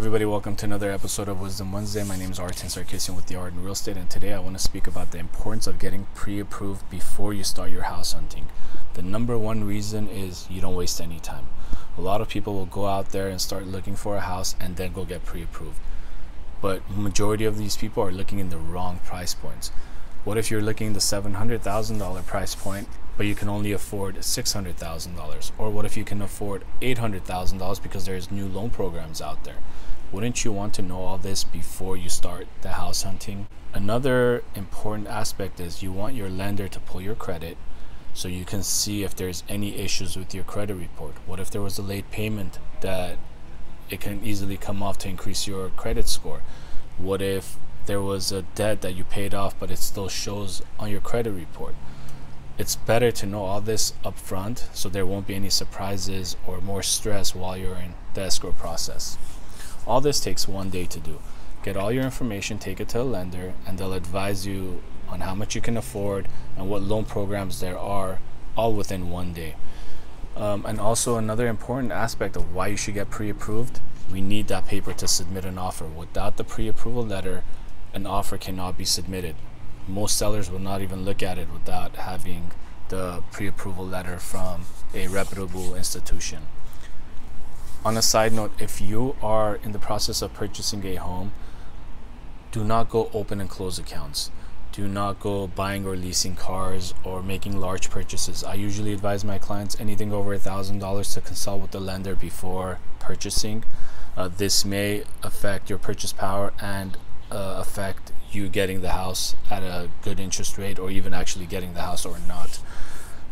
everybody, welcome to another episode of Wisdom Wednesday. My name is Artin Sarkissian with the Art Real Estate, and today I want to speak about the importance of getting pre-approved before you start your house hunting. The number one reason is you don't waste any time. A lot of people will go out there and start looking for a house and then go get pre-approved. But majority of these people are looking in the wrong price points. What if you're looking the $700,000 price point, but you can only afford $600,000? Or what if you can afford $800,000 because there's new loan programs out there? Wouldn't you want to know all this before you start the house hunting? Another important aspect is you want your lender to pull your credit so you can see if there's any issues with your credit report. What if there was a late payment that it can easily come off to increase your credit score? What if there was a debt that you paid off but it still shows on your credit report? It's better to know all this up front so there won't be any surprises or more stress while you're in the escrow process. All this takes one day to do. Get all your information, take it to a lender, and they'll advise you on how much you can afford and what loan programs there are, all within one day. Um, and also, another important aspect of why you should get pre approved we need that paper to submit an offer. Without the pre approval letter, an offer cannot be submitted. Most sellers will not even look at it without having the pre approval letter from a reputable institution. On a side note, if you are in the process of purchasing a home, do not go open and close accounts. Do not go buying or leasing cars or making large purchases. I usually advise my clients anything over a thousand dollars to consult with the lender before purchasing. Uh, this may affect your purchase power and uh, affect you getting the house at a good interest rate or even actually getting the house or not.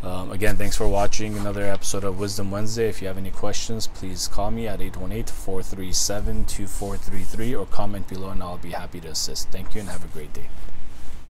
Um, again, thanks for watching another episode of Wisdom Wednesday. If you have any questions, please call me at 818 437 2433 or comment below and I'll be happy to assist. Thank you and have a great day.